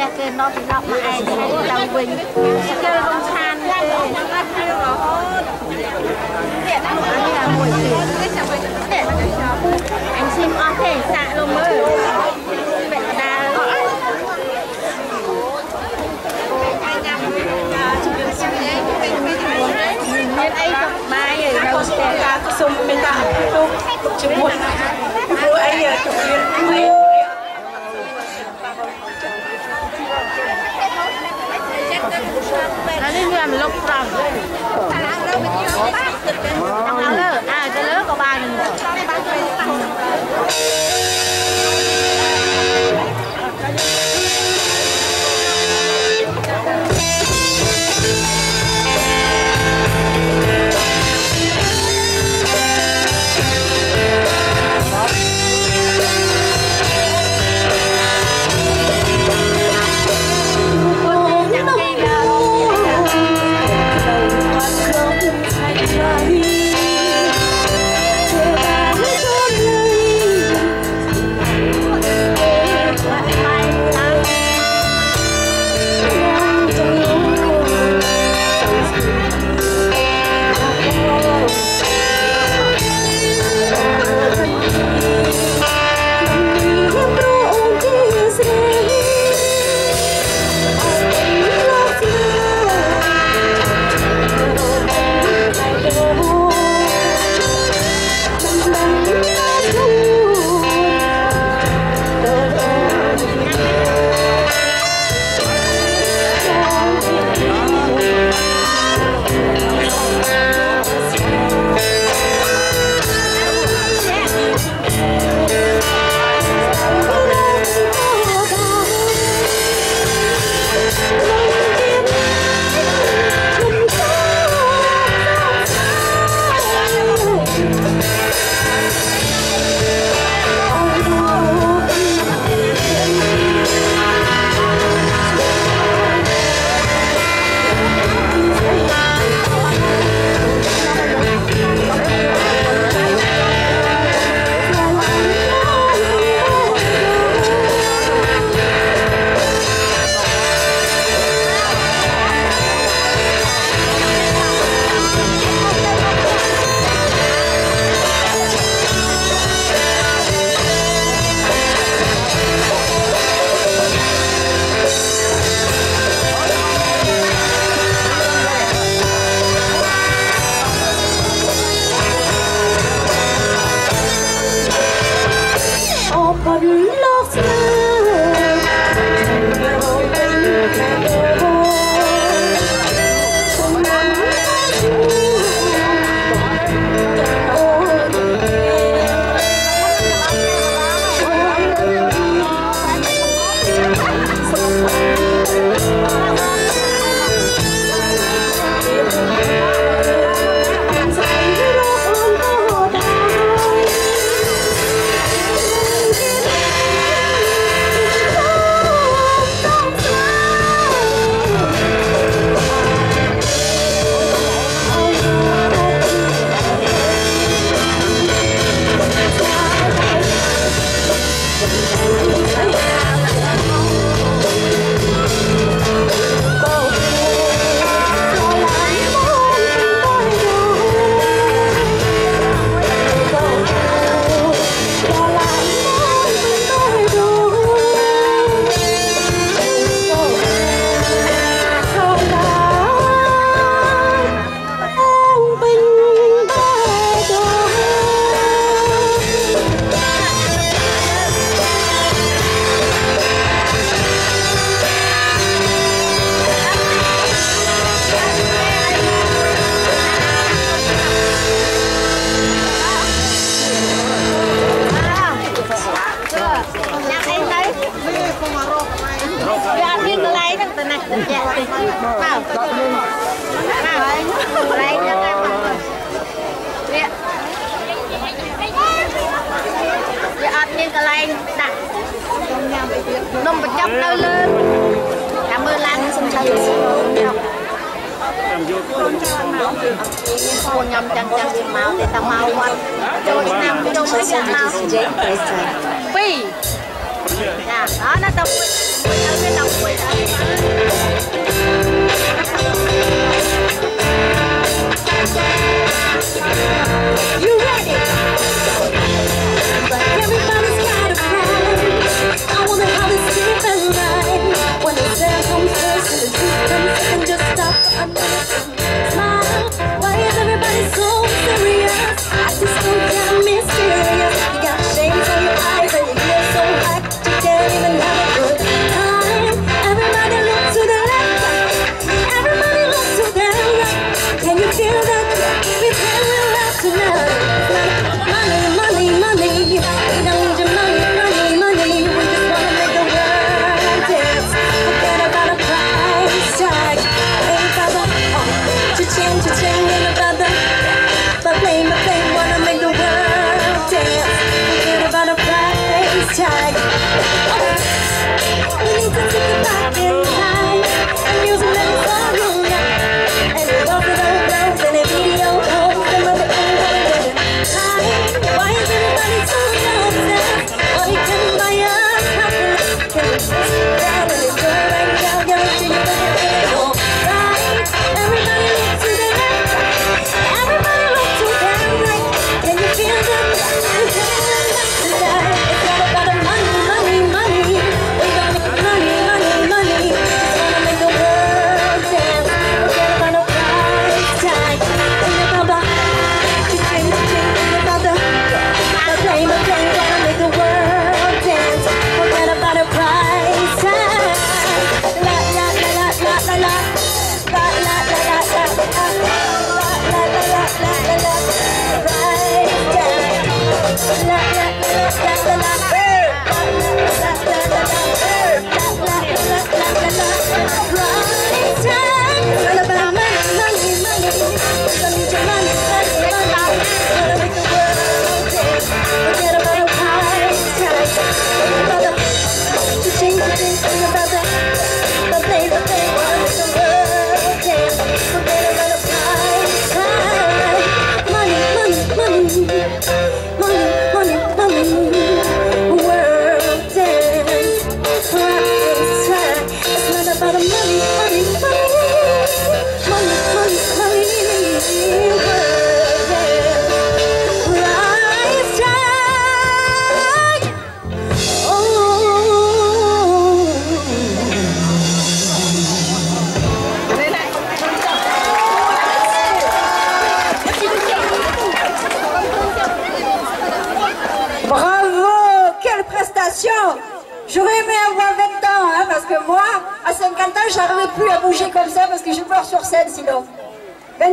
ដល់ពីឡប់មកឯងហើយឡើងវិញគេរំខានទេរហូតទៀតដល់អានេះមួយទៀតអញស៊ីមអស់ទេសាក់លំមើលបែកដាលមានអីក៏បាយហើយនៅផ្ទះការសុំមេត្តាទុកជាមួយព្រោះអីជំរាបអីអា ស្រស់អារឹងវាយកទៅលើអាទៅលើក៏បានបានទៅ ងនៅលើតាមមើលឡានសំឆៃខ្ញុំពួកខ្ញុំចាំងចាំងវាមកទេតាមកវត្តចូលឆ្នាំចូលមកចាំមកពីចាអត់ណាទៅទៅវាដល់មួយដល់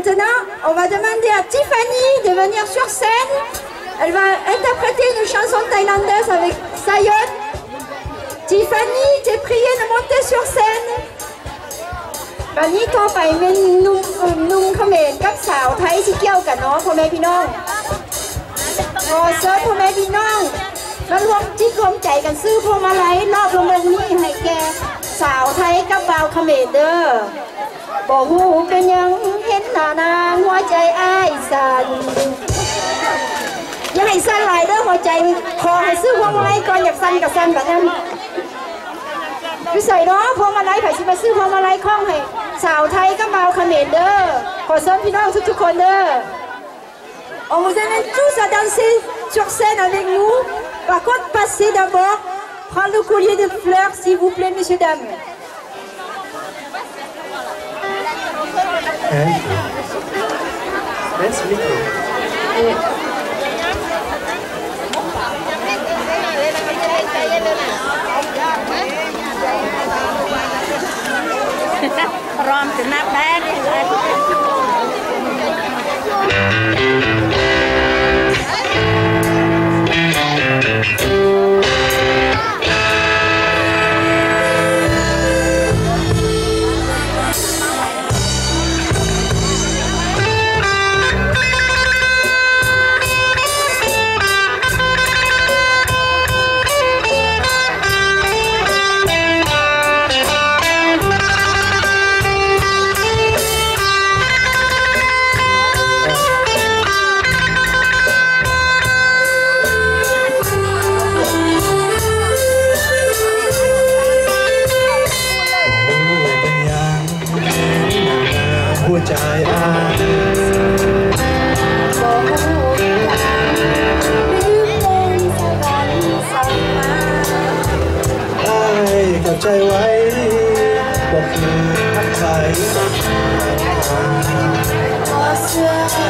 Maintenant, on va demander à Tiffany de venir sur scène. Elle va interpréter une chanson thaïlandaise avec Sayon. Tiffany, t'es priée de monter sur scène. วันนี้ต่อไปเป็นนุ่มนุ่มเขมรกับสาวไทยที่เกี่ยวกันเนาะพ่อแม่พี่น้องขอเชิญพ่อแม่พี่น้องมารวมจิตรวมใจกันซื้อพวงมาลัยรอบโรงเรียนนี้ให้แกสาวไทยกับบ่าวเขมรเด้อบอกหูเป็นยัง เห็นานางหัวใจอ้ายสั่นอย่าให้สั่นหลายเด้อหัวใจขอให้ซื้อพวงมาลัยก่อนอยากสั่นกับสั่นแบบนั้นพี่ใส่เนาะพวงมาลัยไผ่สิมาซื้อพวงมาลัยข้องให้สาวไทยกับบ่าวเขมรเด้อขอเชิญพี่น้องทุกๆคนเด้อ On vous amène tous à danser sur scène avec nous. Par contre, passez d'abord. Prendre le collier de fleurs, s'il vous plaît, messieurs, dames. Merci. That's little. Uh, Rom, not bad.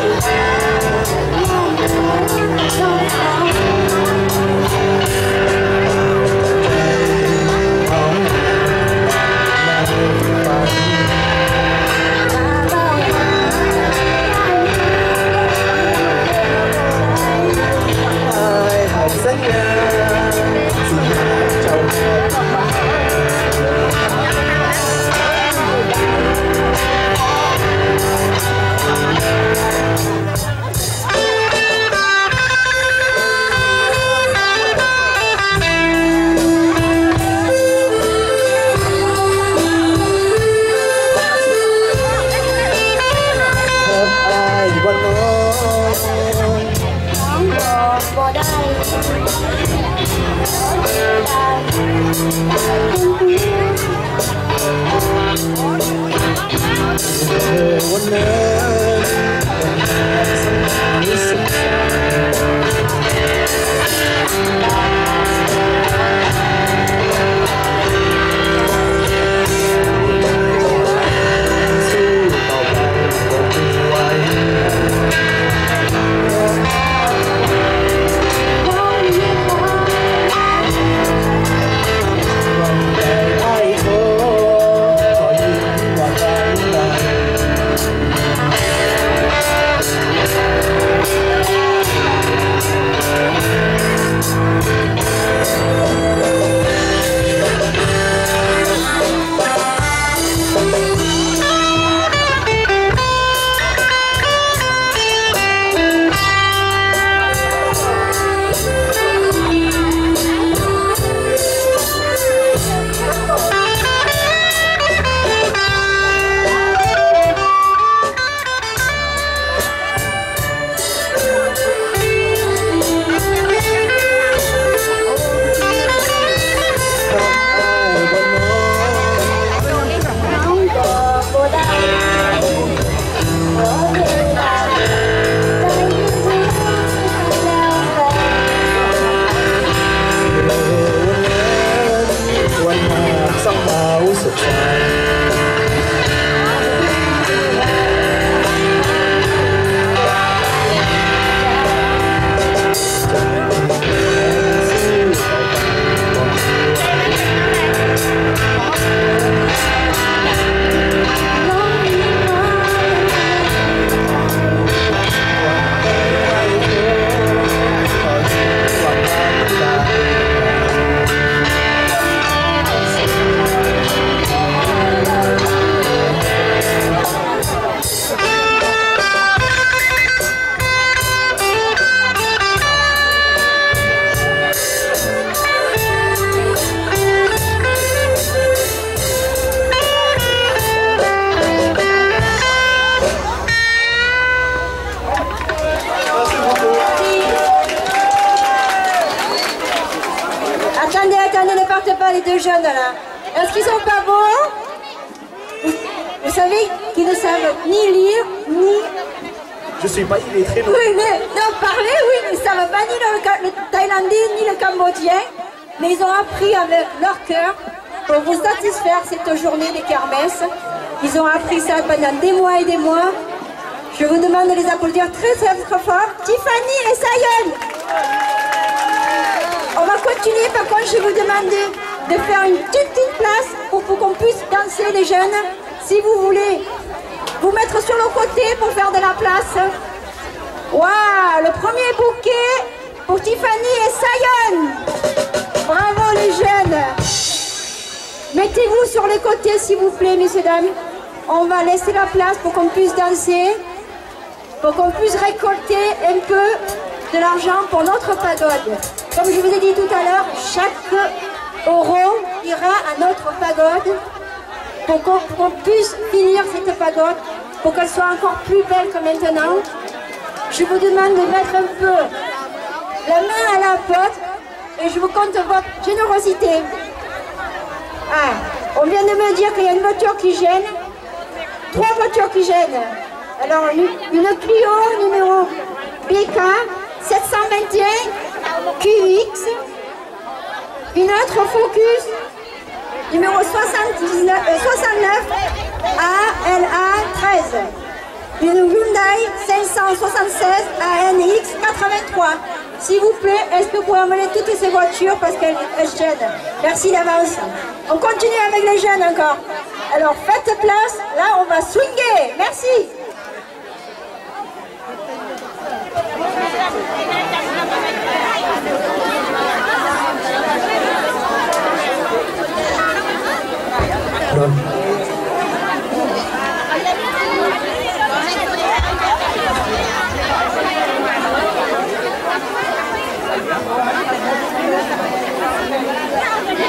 Don't This jeunes là. Est-ce qu'ils sont pas beaux vous, vous savez qu'ils ne savent ni lire, ni... Je suis pas illettré Oui, mais, non, parler, oui, mais ils ne savent pas ni le, thaïlandais, ni le cambodgien. Mais ils ont appris avec leur cœur pour vous satisfaire cette journée des kermesses. Ils ont appris ça pendant des mois et des mois. Je vous demande de les applaudir très très, très fort. Tiffany et Sayon On va continuer, par contre, je vais vous demander de faire une toute petite place pour, pour qu'on puisse danser les jeunes. Si vous voulez vous mettre sur le côté pour faire de la place. Waouh, le premier bouquet pour Tiffany et Sayon. Bravo les jeunes. Mettez-vous sur les côtés, s'il vous plaît, messieurs, dames. On va laisser la place pour qu'on puisse danser, pour qu'on puisse récolter un peu de l'argent pour notre pagode. Comme je vous ai dit tout à l'heure, chaque euro ira à notre pagode pour qu'on pour qu'on puisse finir cette pagode, pour qu'elle soit encore plus belle que maintenant. Je vous demande de mettre un peu la main à la pote et je vous compte votre générosité. Ah, on vient de me dire qu'il y a une voiture qui gêne, trois voitures qui gênent. Alors, une, une Clio numéro BK 721 QX, une autre focus, numéro 69 ALA 13. Une Hyundai 576 ANX 83. S'il vous plaît, est-ce que vous pouvez emmener toutes ces voitures parce qu'elles gênent Merci d'avance. On continue avec les jeunes encore. Alors faites place, là on va swinguer. Merci.